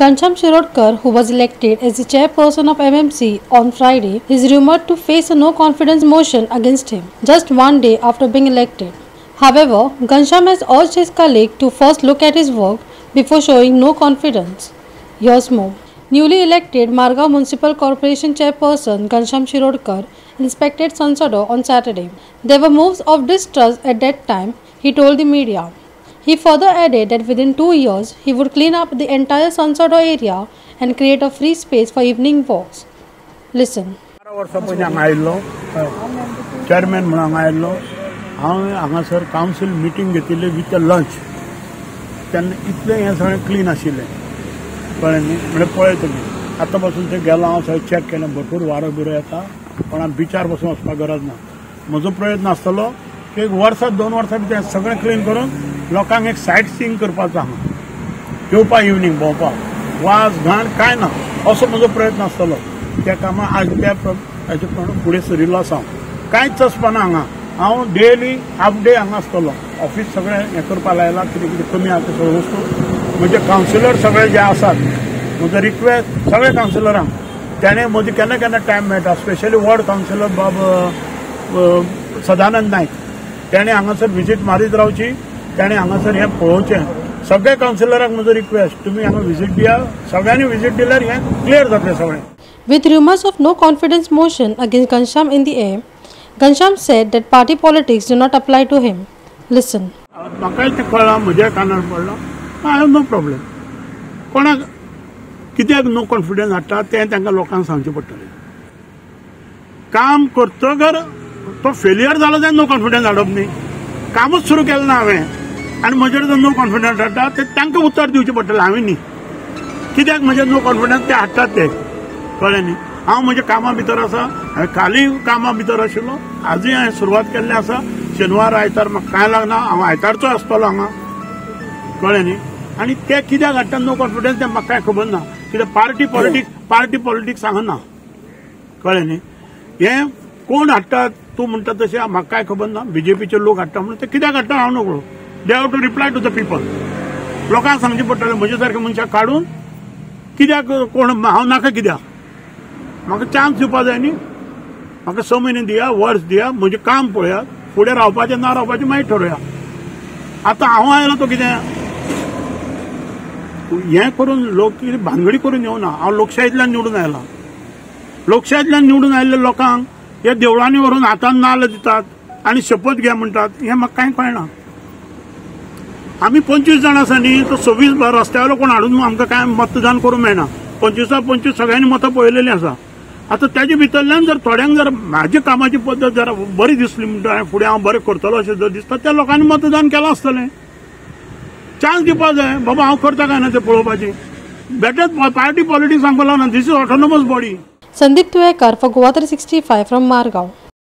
Gansham Shirodkar, who was elected as the chairperson of MMC on Friday, is rumored to face a no confidence motion against him just one day after being elected. However, Gansham has urged his colleague to first look at his work before showing no confidence. Here's more. Newly elected Marga Municipal Corporation chairperson Gansham Shirodkar inspected Sansado on Saturday. There were moves of distrust at that time, he told the media. He further added that within two years, he would clean up the entire Sansado area and create a free space for evening walks. Listen. बारा वर्सां पयलीं हांगा आयिल्लो chairman म्हणून हांगा आयिल्लो हांव हांगासर कावन्सील मिटींग घेतिल्ली विथ लंच तेन्ना इतलें हें सगळें क्लीन आशिल्लें कळ्ळें न्ही म्हणजे पळय तुमी आतां पासून थंय गेलो हांव सगळें चॅक केलें भरपूर वारो बिरो येता पण हांव बिचार बसून वचपाक गरज ना म्हजो प्रयत्न आसतलो की एक वर्सा दोन वर्सां भितर सगळें क्लीन करून लोकांक एक सायट सिंग करपाचो हांगा येवपा इवनींग भोंवपाक वाज घाण कांय ना असो म्हजो प्रयत्न आसतलो त्या कामां आज त्या हाजे प्रमाण फुडें सरिल्लो आसा हांव कांयच आसपाना हांगा हांव डेली हाफ डे हांगा आसतलो ऑफिस सगळें हें करपाक लायलां कितें कितें कमी आसा सगळ्यो वस्तू म्हजे कावन्सिलर सगळे जे आसात म्हजो रिक्वेस्ट सगळे कावन्सिलरांक त्याणे मदीं केन्ना केन्ना टायम मेळटा स्पेशली वॉर्ड कावन्सिलर बाब सदानंद नायक त्याने हंगासर विजीट मारीत रावची त्याने हांगासर हें पळोवचें सगळ्या काउन्सिलरांक म्हजो रिक्वेस्ट तुम्ही हांगा विजीट दिया सगळ्यांनी विजीट दिल्यार हे क्लियर जातले सगळे with rumours of no confidence motion against Ghanshyam in the M Ghanshyam said that party politics do not apply to him listen म्हाकाय तें कळ्ळां म्हज्या कानार पडलो आय हॅव नो प्रॉब्लेम कोणाक कित्याक नो कॉन्फिडन्स हाडटा ते तांकां लोकांक सांगचें पडटलें काम करतगर तो फेलियर झाला त्या नो कॉन्फिडन्स हाडप न्ही कामच सुरू केलं ना हांवें आणि म्हणजे जर नो कॉन्फिडन्स हाडटा ते तांकां उत्तर दिवचे पडटलें हांवें न्ही कित्याक म्हणजे नो कॉन्फिडन्स ते हाडटात ते कळ्ळें न्ही हांव म्हज्या कामा भितर असा हांवें काल कामा भितर आशिल्लो आजूय हा सुरवात केल्ली असा शेनवार आयतार काय लागणार लागना हांव आयतारचो आसतलो हांगा कळ्ळें न्ही ते कित्याक हाडटा नो कॉन्फिडन्स ते म्हाका कांय खबर ना कित्याक पार्टी पॉलिटिक्स पार्टी पॉलिटिक्स सांगना ना कळ्ळें हे कोण हाडटात तू म्हणटा तसे म्हाका कांय खबर ना बीजेपीचे लोक हाडटा म्हणून ते कित्याक हाडटा हांव नको they have to reply to the people लोकांक सांगचे पडटलें म्हजे सारखे मनशाक काडून कित्याक कोण हांव नाका किद्या म्हाका चान्स दिवपा जाय न्ही म्हाका स म्हयने दिया वर्स दिया म्हजें काम पळयात फुडें रावपाचें ना रावपाचें मागीर ठरया आतां हांव आयलां तो कितें हें करून लोक भानगडी करून येवना हांव लोकशाहीतल्या निवडून आयलां लोकशाहीतल्या निवडून आयिल्ल्या लोकांक या देवळांनीवरून हातान नाल दितात आणि शपथ घ्या म्हणतात हे म्हाका कांय कळना आम्ही पंचवीस जण आसा न्ही तर सव्वीस रस्त्यावर कोण हाडून आमकां काय मतदान करूंक मेळना पंचवीसा पंचवीस सगळ्यांनी मतं पळयलेली आसा आता त्याच्या भितरल्यान जर थोड्यांक जर म्हाजी कामाची पद्धत जर बरी दिसली म्हणजे फुडें हांव बरें करतलो अशें जर दिसता त्या लोकांनी मतदान केलां आसतलें चान्स दिवपा जाय बाबा हांव करता काय ना तें पळोवपाची बेटर पार्टी पॉलिटिक्स सांगपाक लागना this is autonomous body Sandip Tuekar for Goa 365 from Margao.